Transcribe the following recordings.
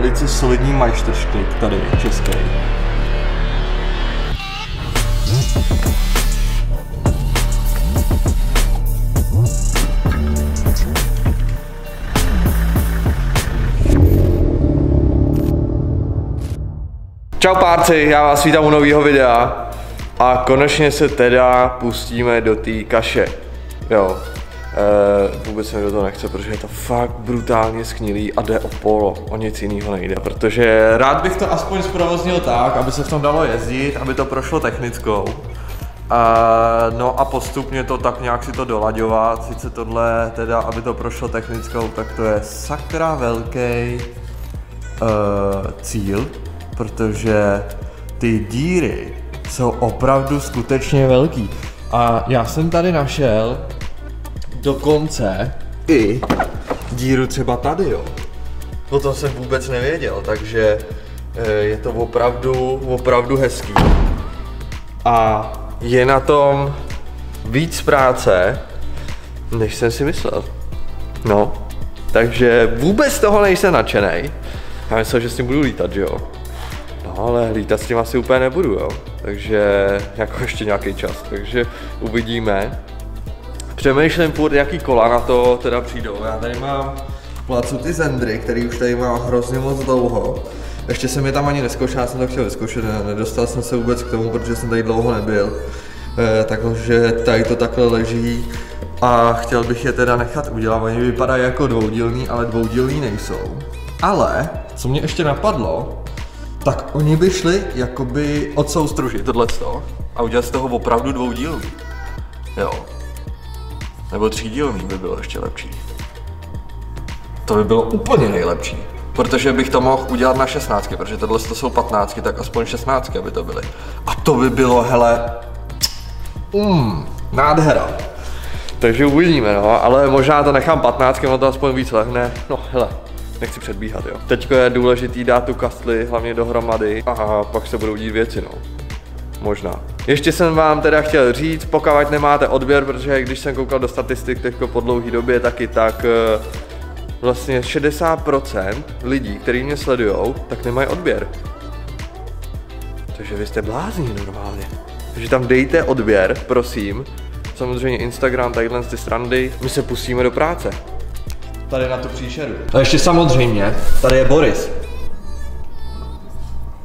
velice solidní majstrštyk tady český. Čau párci, já vás vítám u nového videa a konečně se teda pustíme do té kaše. Jo, e, vůbec mi do toho nechce, protože je to fakt brutálně sknilý a jde o polo, o nic jiného nejde. Protože rád bych to aspoň zprovoznil tak, aby se v tom dalo jezdit, aby to prošlo technickou. A, no a postupně to tak nějak si to dolaďovat, sice tohle teda, aby to prošlo technickou, tak to je sakra velký uh, cíl, protože ty díry jsou opravdu skutečně velký. A já jsem tady našel dokonce i díru třeba tady, jo. O tom jsem vůbec nevěděl, takže eh, je to opravdu, opravdu hezký. A je na tom víc práce, než jsem si myslel. No, takže vůbec toho nejsem nadšený. Já myslel, že s tím budu lítat, že jo. No ale lítat s tím asi úplně nebudu, jo. Takže jako ještě nějaký čas, takže uvidíme. Přemýšlím furt, jaký kola na to teda přijdou. Já tady mám placu ty Zendry, který už tady mám hrozně moc dlouho. Ještě jsem je tam ani neskoušel, já jsem to chtěl vyzkoušet, nedostal jsem se vůbec k tomu, protože jsem tady dlouho nebyl. E, takže tady to takhle leží a chtěl bych je teda nechat udělat. Oni vypadají jako dvoudílný, ale dvoudílný nejsou. Ale, co mě ještě napadlo, tak oni by šli jakoby odsoustružit tohle a udělat z toho opravdu dvoudílný. Jo. Nebo třídílný by bylo ještě lepší. To by bylo úplně nejlepší. Protože bych to mohl udělat na 16, protože tohle to jsou 15, tak aspoň 16 aby to byly. A to by bylo, hele, mm, nádhera. Takže uvidíme, no, ale možná to nechám 15, ono to aspoň víc lehne. No, hele, nechci předbíhat, jo. Teď je důležitý dát tu kastli hlavně dohromady a pak se budou dít věci, no. Možná. Ještě jsem vám teda chtěl říct, pokud nemáte odběr, protože když jsem koukal do statistik teďko po dlouhé době taky, tak eh, vlastně 60% lidí, kteří mě sledujou, tak nemají odběr. Takže vy jste blázni normálně. Takže tam dejte odběr, prosím. Samozřejmě Instagram, tadyhle ty strandy. My se pustíme do práce tady na tu příšeru. A ještě samozřejmě, tady je Boris,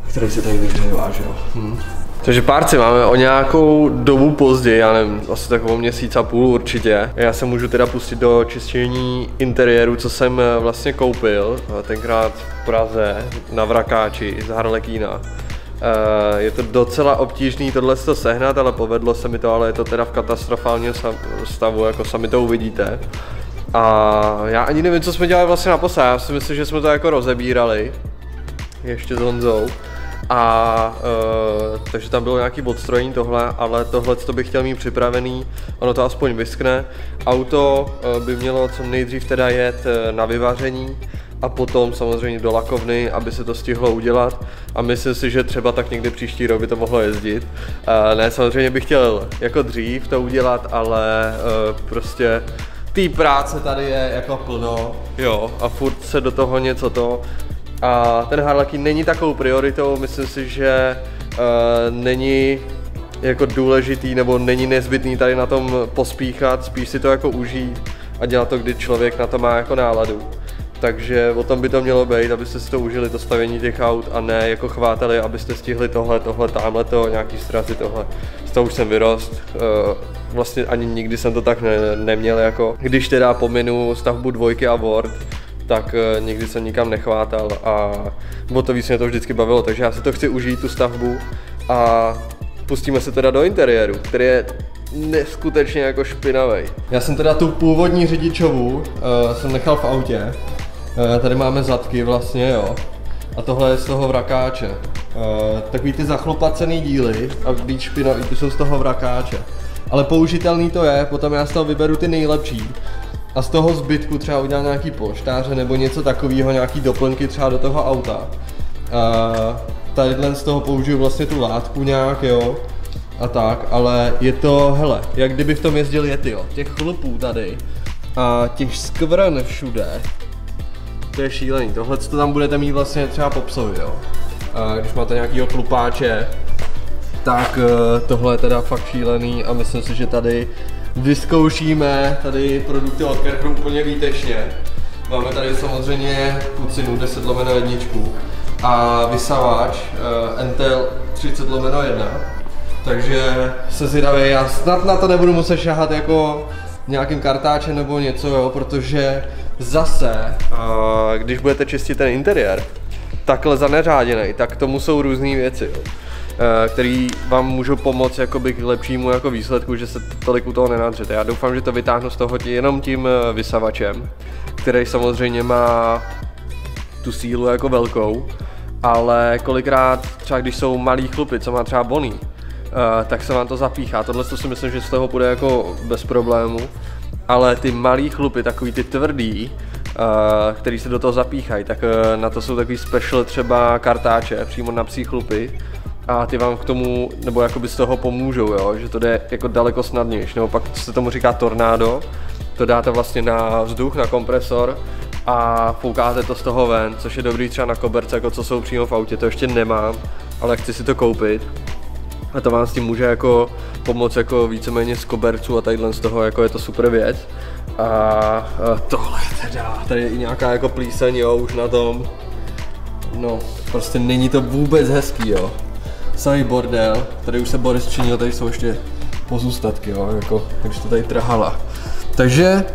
který se tady vyhřívá, že jo. Hm. Takže párci máme o nějakou dobu později, já nevím, asi takovou měsíc a půl určitě. Já se můžu teda pustit do čištění interiéru, co jsem eh, vlastně koupil, eh, tenkrát v Praze na Vrakáči z Harlekína. Eh, je to docela obtížný tohle to sehnat, ale povedlo se mi to, ale je to teda v katastrofálním stavu, jako sami to uvidíte. A já ani nevím, co jsme dělali vlastně na. Já si myslím, že jsme to jako rozebírali. Ještě s Honzou. A uh, takže tam bylo nějaký odstrojení tohle, ale tohle to bych chtěl mít připravený, ono to aspoň vyskne. Auto uh, by mělo co nejdřív teda jet uh, na vyvaření a potom samozřejmě do lakovny, aby se to stihlo udělat a myslím si, že třeba tak někdy příští rok by to mohlo jezdit. Uh, ne, samozřejmě bych chtěl jako dřív to udělat, ale uh, prostě té práce tady je jako plno, jo, a furt se do toho něco to. A ten Harlequin není takovou prioritou, myslím si, že uh, není jako důležitý nebo není nezbytný tady na tom pospíchat, spíš si to jako užít a dělat to, kdy člověk na to má jako náladu. Takže o tom by to mělo být, abyste si to užili, to stavění těch aut a ne jako chvátali, abyste stihli tohle, tohle, tamhle to, nějaký straty, tohle. Z toho už jsem vyrost. Uh, vlastně ani nikdy jsem to tak ne, neměl jako, když teda pominu stavbu dvojky a Word, tak uh, nikdy jsem nikam nechvátal a bylo to víc mě to vždycky bavilo, takže já si to chci užít, tu stavbu a pustíme se teda do interiéru, který je neskutečně jako špinavý. Já jsem teda tu původní řidičovu uh, jsem nechal v autě. Uh, tady máme zadky vlastně, jo. A tohle je z toho vrakáče. Uh, takový ty zachlopacený díly a být špinavý, ty jsou z toho vrakáče ale použitelný to je, potom já z toho vyberu ty nejlepší a z toho zbytku třeba udělám nějaký poštáře nebo něco takového, nějaký doplňky třeba do toho auta. A tadyhle z toho použiju vlastně tu látku nějak, jo, a tak, ale je to, hele, jak kdyby v tom jezdil Yeti, jo, těch chlupů tady a těch skvrn všude, To je šílený. Tohle to tam budete mít vlastně třeba po psovi, jo. A když máte nějakýho chlupáče, tak eh, tohle je teda fakt šílený a myslím si, že tady vyzkoušíme tady produkty od Kerchru úplně výtečně. Máme tady samozřejmě pucinu 10 lomeno jedničku a vysavač uh, Intel 30 lomeno 1. Takže se zvědavý, já snad na to nebudu muset šahat jako nějakým kartáčem nebo něco, jo, protože zase, uh, když budete čistit ten interiér, takhle zaneřáděný, tak tomu jsou různé věci, jo, který vám můžou pomoct jakoby k lepšímu jako výsledku, že se tolik u toho nenadřete. Já doufám, že to vytáhnu z toho jenom tím vysavačem, který samozřejmě má tu sílu jako velkou, ale kolikrát třeba když jsou malý chlupy, co má třeba Bonnie, uh, tak se vám to zapíchá. Tohle to si myslím, že z toho bude jako bez problému, ale ty malý chlupy, takový ty tvrdý, který se do toho zapíchají, tak na to jsou takový special třeba kartáče přímo na psí chlupy a ty vám k tomu, nebo jakoby z toho pomůžou, jo? že to jde jako daleko snadnější, nebo pak se tomu říká tornádo, to dáte vlastně na vzduch, na kompresor a foukáte to z toho ven, což je dobrý třeba na koberce, jako co jsou přímo v autě, to ještě nemám, ale chci si to koupit. A to vám s tím může jako pomoct jako víceméně z koberců a tadyhle z toho jako je to super věc. A, a tohle teda, tady je i nějaká jako plíseň, jo, už na tom. No, prostě není to vůbec hezký, jo. Samý bordel, tady už se Boris činil, tady jsou ještě pozůstatky, jo, jako, takže to tady trhala. Takže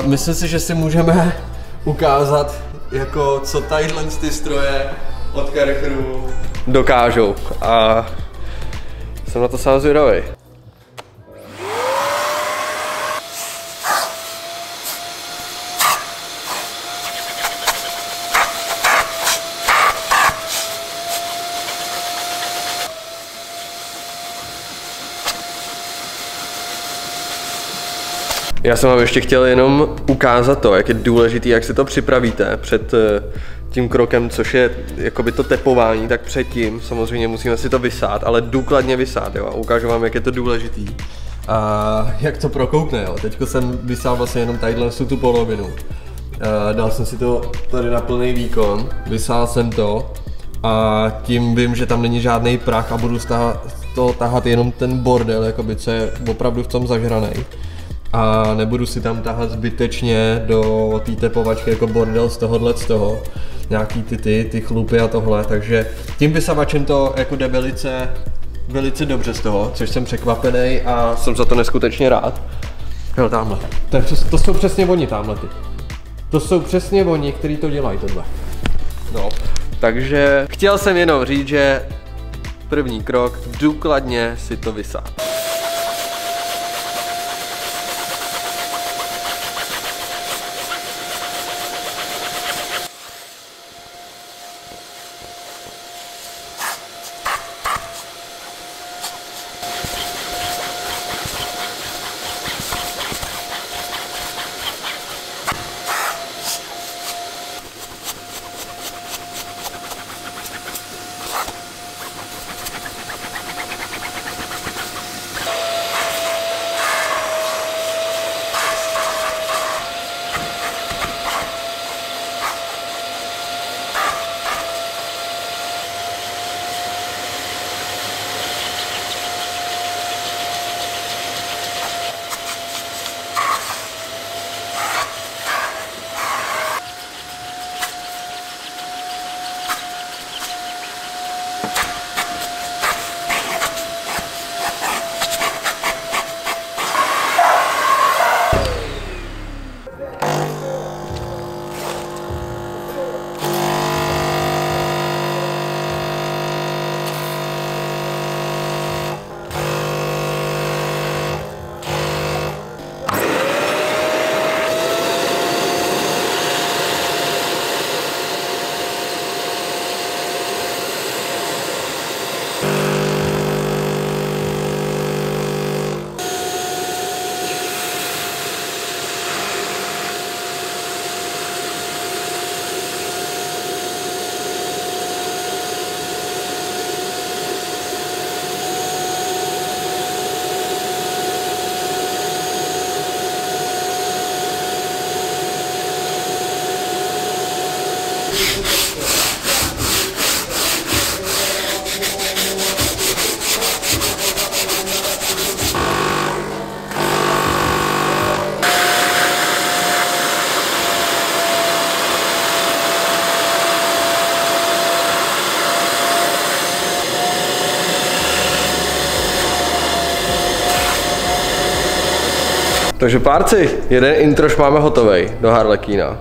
uh, myslím si, že si můžeme ukázat, jako co tadyhle ty stroje od Carrefouru dokážou. A jsem na to sám zvědavý. Já jsem vám ještě chtěl jenom ukázat to, jak je důležitý, jak si to připravíte před eh, tím krokem, což je jakoby to tepování, tak předtím samozřejmě musíme si to vysát, ale důkladně vysát, jo, a ukážu vám, jak je to důležitý. A jak to prokoukne, jo. Teďko jsem vysál vlastně jenom tadyhle tu polovinu. A dal jsem si to tady na plný výkon, vysál jsem to a tím vím, že tam není žádný prach a budu z toho tahat jenom ten bordel, jakoby, co je opravdu v tom zažraný a nebudu si tam tahat zbytečně do té tepovačky jako bordel z tohohle z toho, nějaký ty ty, ty chlupy a tohle, takže tím vysavačem to jako jde velice, velice dobře z toho, což jsem překvapený a jsem za to neskutečně rád. Jo, tamhle. To, to jsou přesně oni tamhle ty. To jsou přesně oni, kteří to dělají tohle. No, takže chtěl jsem jenom říct, že první krok, důkladně si to vysát. Takže párci, jeden introš máme hotový do Harlekína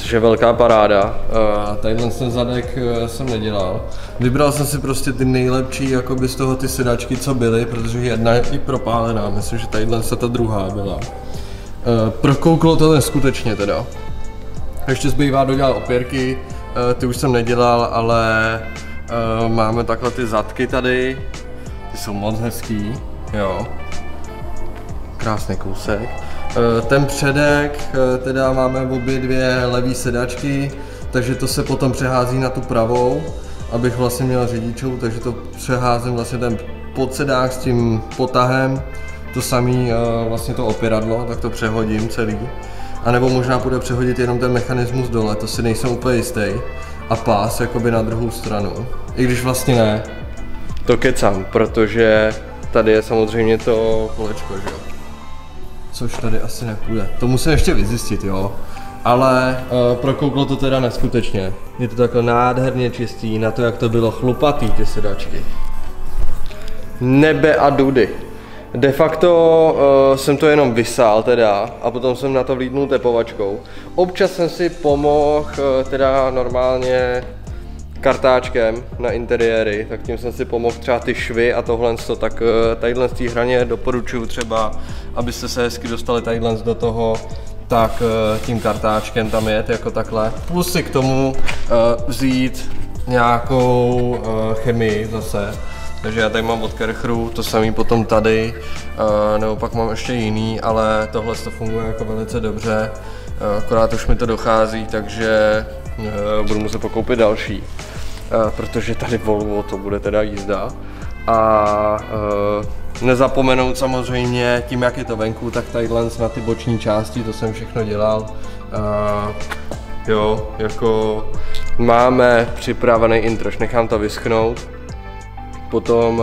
což je velká paráda. Uh, tadyhle ten zadek uh, jsem nedělal. Vybral jsem si prostě ty nejlepší jakoby z toho ty sedačky, co byly, protože jedna je i propálená, myslím, že tadyhle se ta druhá byla. Uh, prokouklo to neskutečně teda. Ještě zbývá dodělat opěrky, uh, ty už jsem nedělal, ale uh, máme takhle ty zadky tady, ty jsou moc hezký, jo. Krásný kousek. Eh, ten předek, eh, teda máme obě dvě levý sedačky, takže to se potom přehází na tu pravou, abych vlastně měl řidičů, takže to přeházím vlastně ten podsedák s tím potahem, to samý eh, vlastně to opěradlo, tak to přehodím celý. A nebo možná bude přehodit jenom ten mechanismus dole, to si nejsem úplně jistý. A pás jakoby na druhou stranu. I když vlastně ne. To kecám, protože tady je samozřejmě to kolečko, že jo což tady asi nepůjde. To musím ještě vyzjistit, jo. Ale uh, prokouklo to teda neskutečně. Je to takhle nádherně čistý na to, jak to bylo chlupatý ty sedačky. Nebe a dudy. De facto uh, jsem to jenom vysál teda a potom jsem na to vlídnul tepovačkou. Občas jsem si pomohl uh, teda normálně kartáčkem na interiéry, tak tím jsem si pomohl třeba ty švy a tohle, tak eh, tadyhle z té hraně doporučuju třeba, abyste se hezky dostali tadyhle do toho, tak eh, tím kartáčkem tam jet jako takhle. Plus si k tomu eh, vzít nějakou chemii zase, takže já tady mám od Kerchru, to samý potom tady, nebo pak mám ještě jiný, ale tohle to funguje jako velice dobře, akorát už mi to dochází, takže budu muset pokoupit další. Eh, protože tady Volvo to bude teda jízda. A uh, nezapomenout samozřejmě tím, jak je to venku, tak tadyhle na ty boční části, to jsem všechno dělal. Uh, jo, jako máme připravený introš, nechám to vyschnout. Potom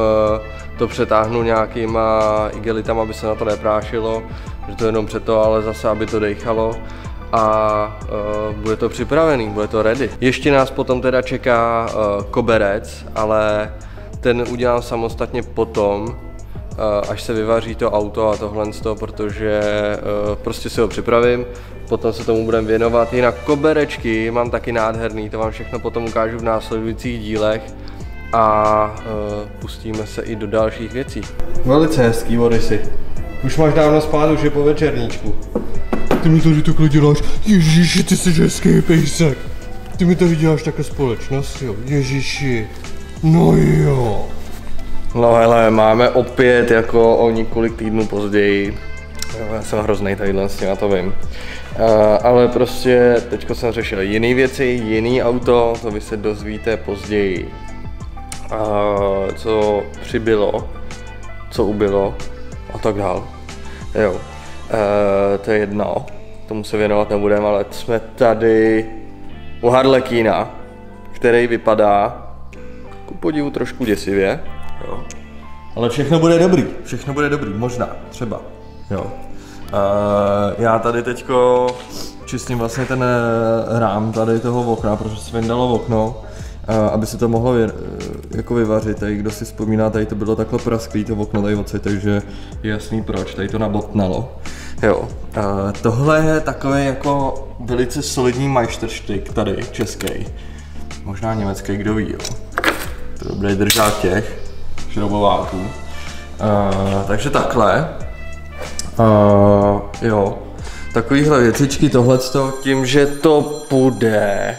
to přetáhnu nějakýma igelitama, aby se na to neprášilo, že to jenom přeto, ale zase, aby to dechalo a uh, bude to připravený, bude to ready. Ještě nás potom teda čeká uh, koberec, ale ten udělám samostatně potom, uh, až se vyvaří to auto a tohle z toho, protože prostě si ho připravím, potom se tomu budeme věnovat. Jinak koberečky mám taky nádherný, to vám všechno potom ukážu v následujících dílech a pustíme se i do dalších věcí. Velice hezký, Borisy. Už máš dávno spát, už je po večerníčku. Ty mi tady takhle děláš, ježiši, ty jsi hezký pejsek. Ty mi tady děláš takhle společnost, jo, ježiši. No jo. No hele, máme opět jako o několik týdnů později. Já jsem hrozný tadyhle s tím, já to vím. Uh, ale prostě teďko jsem řešil jiné věci, jiný auto, to vy se dozvíte později. Uh, co přibylo, co ubylo a tak dál. Jo, uh, to je jedno tomu se věnovat nebudeme, ale jsme tady u Harlekína, který vypadá ku podivu trošku děsivě. Jo. Ale všechno bude dobrý, všechno bude dobrý, možná, třeba. Jo. Uh, já tady teďko čistím vlastně ten eh, rám tady toho okna, protože se vyndalo okno, aby se to mohlo jako vyvařit. Tady, kdo si vzpomíná, tady to bylo takhle prasklý to okno tady odsaď, takže je jasný proč, tady to nabotnalo. Jo. Uh, tohle je takový jako velice solidní majstrštyk tady, český. Možná německý, kdo ví, jo. To je dobrý držák těch šrobováků. Uh, takže takhle. Uh, jo. Takovýhle věcičky, tohleto, tím, že to půjde.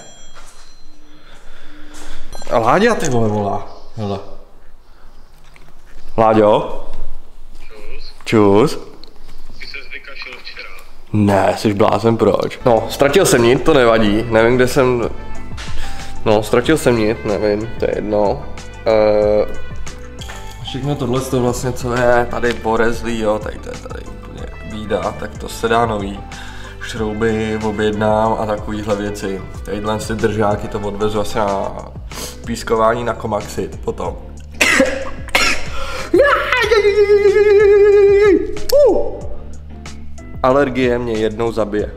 A Láďa ty vole volá. Hele. Láďo? Čus. Čus. Ne, jsi blázen, proč? No, ztratil jsem nit, to nevadí, nevím, kde jsem... No, ztratil jsem nit, nevím, to je jedno. Uh, všechno tohle to vlastně, co je tady porezlý, jo, tady to je tady úplně bída, tak to se dá nový. Šrouby objednám a takovýhle věci. Tadyhle si držáky to odvezu asi na pískování na Komaxit potom. Alergie mě jednou zabije.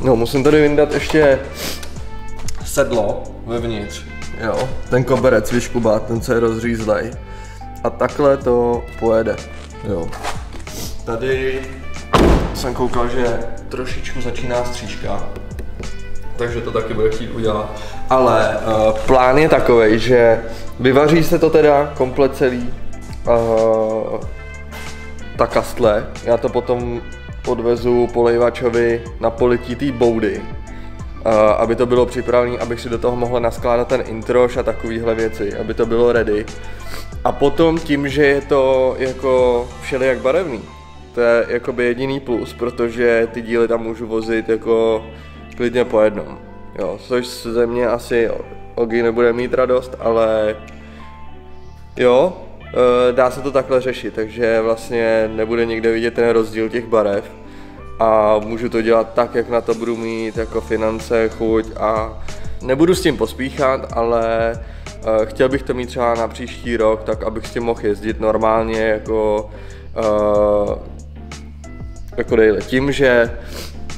No, musím tady vyndat ještě sedlo vevnitř, jo. Ten koberec vyškubat, ten co je rozřízlej. A takhle to pojede. Jo. Tady jsem koukal, že trošičku začíná stříčka, takže to taky bude chtít udělat. Ale uh, plán je takový, že vyvaří se to teda komplet celý, uh, ta kastle. Já to potom odvezu polejvačovi na polití té boudy, uh, aby to bylo připravené, abych si do toho mohl naskládat ten introš a takovéhle věci, aby to bylo ready. A potom tím, že je to jako všelijak barevný, to je jakoby jediný plus, protože ty díly tam můžu vozit jako klidně po jednom. Jo, což ze mě asi Ogi nebude mít radost, ale jo, e, dá se to takhle řešit, takže vlastně nebude nikde vidět ten rozdíl těch barev a můžu to dělat tak, jak na to budu mít jako finance, chuť a nebudu s tím pospíchat, ale e, chtěl bych to mít třeba na příští rok, tak abych s tím mohl jezdit normálně jako e, jako daily. Tím, že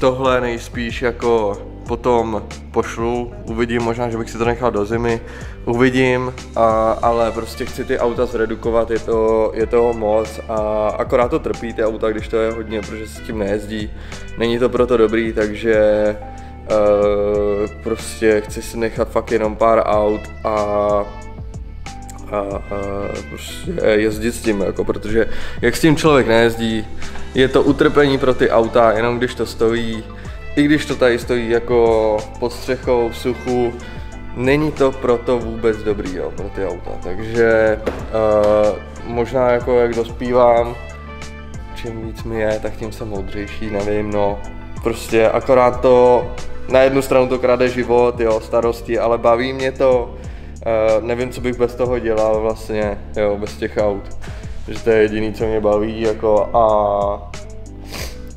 tohle nejspíš jako potom pošlu, uvidím, možná, že bych si to nechal do zimy, uvidím, a, ale prostě chci ty auta zredukovat, je, to, je toho moc a akorát to trpí ty auta, když to je hodně, protože s tím nejezdí, není to proto dobrý, takže uh, prostě chci si nechat fakt jenom pár aut a a, a prostě jezdit s tím, jako, protože jak s tím člověk nejezdí, je to utrpení pro ty auta, jenom když to stojí, i když to tady stojí jako pod střechou v suchu, není to proto vůbec dobrý jo, pro ty auta. Takže uh, možná jako jak dospívám, čím víc mi je, tak tím jsem moudřejší, nevím, no. Prostě akorát to, na jednu stranu to krade život, jo, starosti, ale baví mě to, uh, nevím, co bych bez toho dělal vlastně, jo, bez těch aut že to je jediný, co mě baví, jako a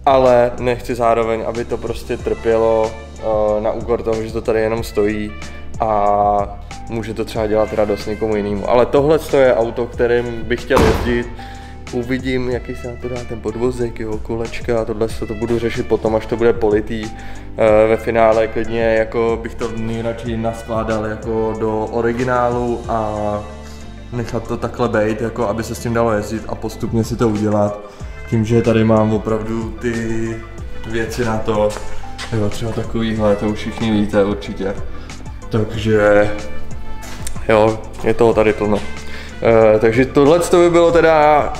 ale nechci zároveň, aby to prostě trpělo uh, na úkor toho, že to tady jenom stojí a může to třeba dělat radost někomu jinému. Ale tohle je auto, kterým bych chtěl jezdit. Uvidím, jaký se na to dá ten podvozek, jo, kolečka, tohle se to budu řešit potom, až to bude politý. Uh, ve finále klidně jako bych to nejradši naskládal jako do originálu a nechat to takhle být, jako aby se s tím dalo jezdit a postupně si to udělat. Tím, že tady mám opravdu ty věci na to, jo, třeba takovýhle, to už všichni víte určitě. Takže jo, je toho tady plno. E, takže tohle to by bylo teda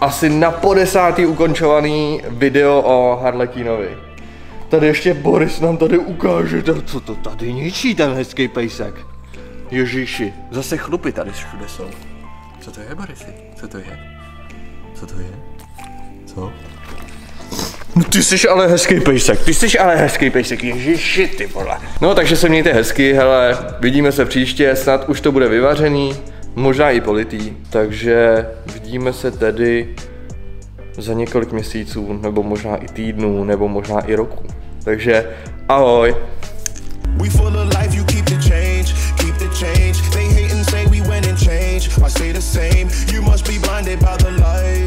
asi na po desátý ukončovaný video o Harlekinovi. Tady ještě Boris nám tady ukáže, co to tady ničí ten hezký pejsek. Ježíši, zase chlupy tady všude jsou. Co to je, Borisy? Co to je? Co to je? Co? No ty jsi ale hezký pejsek, ty jsi ale hezký pejsek, ježiši ty vole. No takže se mějte hezky, hele, vidíme se příště, snad už to bude vyvařený, možná i politý, takže vidíme se tedy za několik měsíců, nebo možná i týdnů, nebo možná i roku. Takže ahoj. We full of life, you keep the change. change. They hate and say we went and. I say the same. You must be blinded by the light.